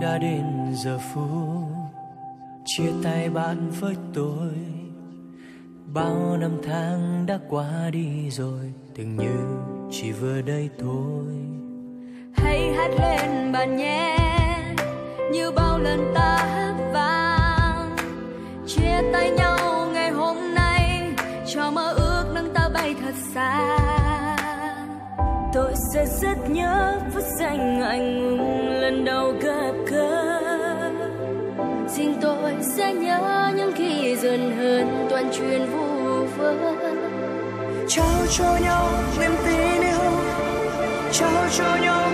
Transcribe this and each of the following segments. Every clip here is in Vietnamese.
đã đến giờ phút. Chia tay bạn với tôi. Bao năm tháng đã qua đi rồi từng như chỉ vừa đây thôi. Hãy hát lên bạn nhé. Rất nhớ phút giây ngại ngùng lần đầu gặp gỡ. Riêng tôi sẽ nhớ những khi dần hơn toàn chuyện vu vơ. Trao cho nhau niềm tin yêu, trao cho nhau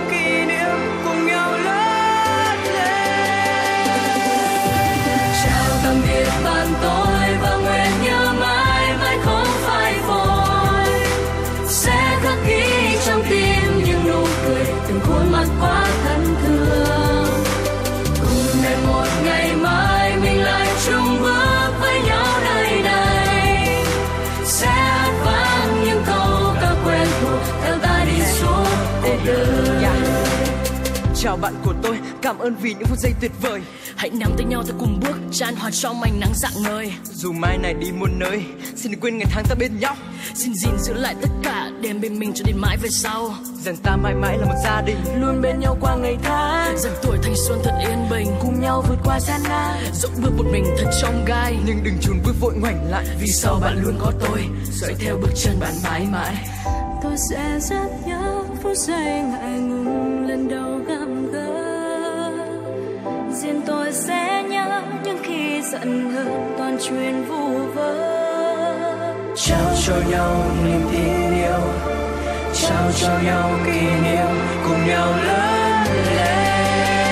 chào bạn của tôi. Cảm ơn vì những phút giây tuyệt vời. Hãy nắm tay nhau ta cùng bước tràn hòa trong ánh nắng dạng ngời. Dù mai này đi muôn nơi xin đừng quên ngày tháng ta bên nhau. Xin gìn giữ lại tất cả đem bên mình cho đến mãi về sau. Rằng ta mãi mãi là một gia đình luôn bên nhau qua ngày tháng. Rằng tuổi thanh xuân thật yên bình cùng nhau vượt qua gian nan. Dẫu bước một mình thật trong gai. Nhưng đừng chùn bước vội ngoảnh lại Vì sau bạn luôn có tôi Dõi theo bước chân bạn mãi mãi. Tôi sẽ rất nhớ phút giây ngại ngùng lần đầu sẽ nhớ nhưng khi giận hờn toàn chuyện vu vơ. Trao cho nhau niềm tin yêu, trao cho nhau kỷ niệm, cùng nhau lớn lên.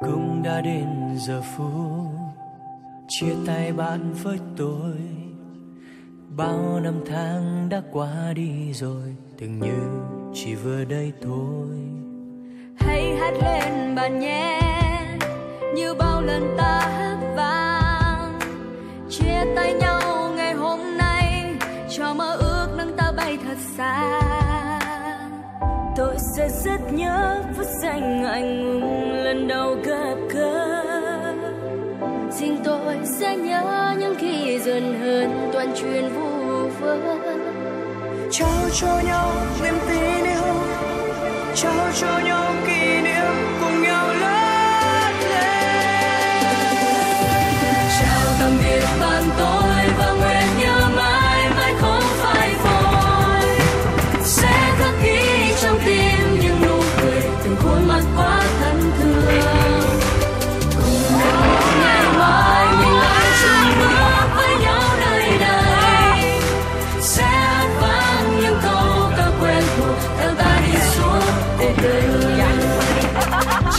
Cũng đã đến giờ phút chia tay bạn với tôi. Bao năm tháng đã qua đi rồi tưởng như chỉ vừa đây thôi. Hãy hát lên bạn nhé, như bao lần ta hát vang. Chia tay nhau ngày hôm nay, cho mơ ước nâng ta bay thật xa sẽ rất nhớ phút giây anh ngùng lần đầu gặp gỡ. Riêng tôi sẽ nhớ những khi dần hơn toàn chuyện vu vơ. Trao cho nhau niềm tin yêu, trao cho nhau kỷ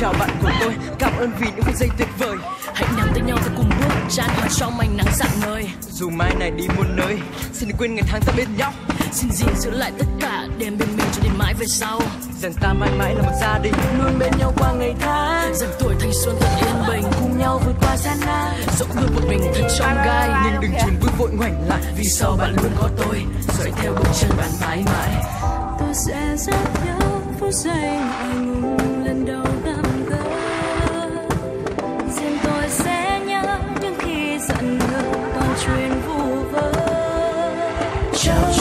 chào bạn của tôi. Cảm ơn vì những phút giây tuyệt vời. Hãy nắm tay nhau ta cùng bước tràn hòa trong ánh nắng dạng ngời. Dù mai này đi muôn nơi xin đừng quên ngày tháng ta bên nhau. Xin gìn giữ lại tất cả đêm bên mình cho đến mãi về sau. Rằng ta mãi mãi là một gia đình luôn bên nhau qua ngày tháng. Rằng tuổi thanh xuân thật yên bình cùng nhau vượt qua gian nan. Dẫu bước một mình thật trong gai nhưng đừng chùn bước vội ngoảnh lại vì sau bạn luôn có tôi. Dõi theo bước chân bạn mãi mãi. Tôi sẽ dắt nhau phút giây ngại ngùng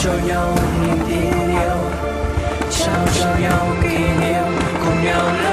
cho nhau niềm tin yêu. Trao cho nhau kỷ niệm cùng nhau lớn